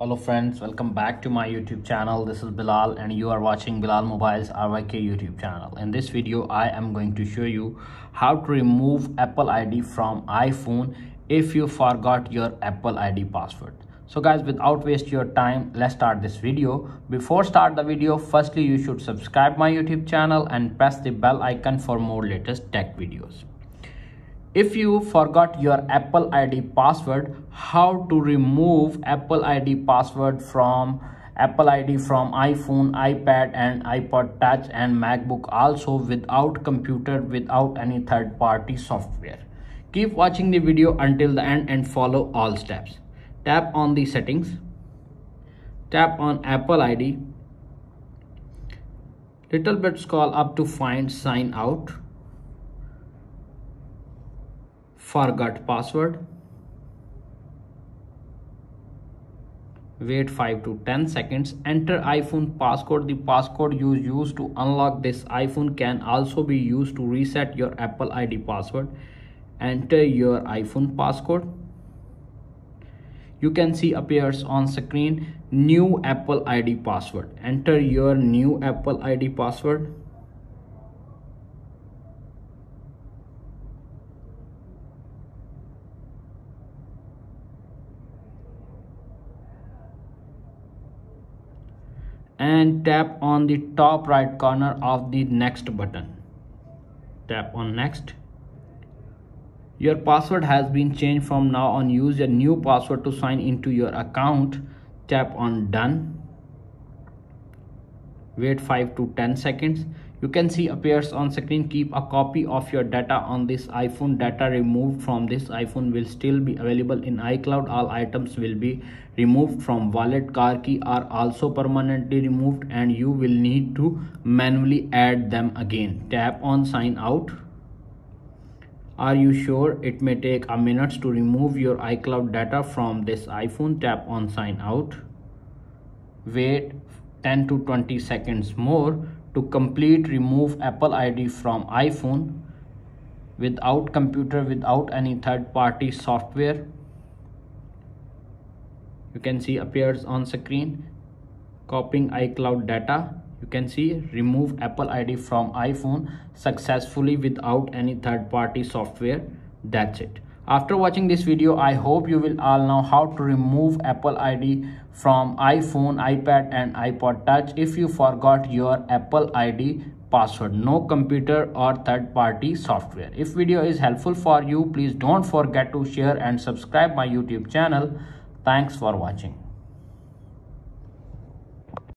Hello friends, welcome back to my YouTube channel. This is Bilal and you are watching Bilal Mobiles RYK YouTube channel. In this video, I am going to show you how to remove Apple ID from iPhone if you forgot your Apple ID password. So guys, without waste your time, let's start this video. Before start the video, firstly you should subscribe my YouTube channel and press the bell icon for more latest tech videos if you forgot your apple id password how to remove apple id password from apple id from iphone ipad and ipod touch and macbook also without computer without any third party software. Keep watching the video until the end and follow all steps. Tap on the settings. Tap on apple id little bit scroll up to find sign out forgot password. Wait 5 to 10 seconds. Enter iphone passcode. The passcode you use to unlock this iphone can also be used to reset your apple id password. Enter your iphone passcode. You can see appears on screen. New apple id password. Enter your new apple id password and tap on the top right corner of the next button. Tap on next. Your password has been changed from now on. Use a new password to sign into your account. Tap on done wait 5 to 10 seconds. You can see appears on screen. Keep a copy of your data on this iphone. Data removed from this iphone will still be available in icloud. All items will be removed from wallet. Car key are also permanently removed and you will need to manually add them again. Tap on sign out. Are you sure? It may take a minute to remove your icloud data from this iphone. Tap on sign out. Wait 10 to 20 seconds more to complete remove apple id from iphone without computer without any third-party software. You can see appears on screen copying icloud data. You can see remove apple id from iphone successfully without any third-party software. That's it after watching this video i hope you will all know how to remove apple id from iphone ipad and ipod touch if you forgot your apple id password. No computer or third party software. If video is helpful for you please don't forget to share and subscribe my youtube channel. Thanks for watching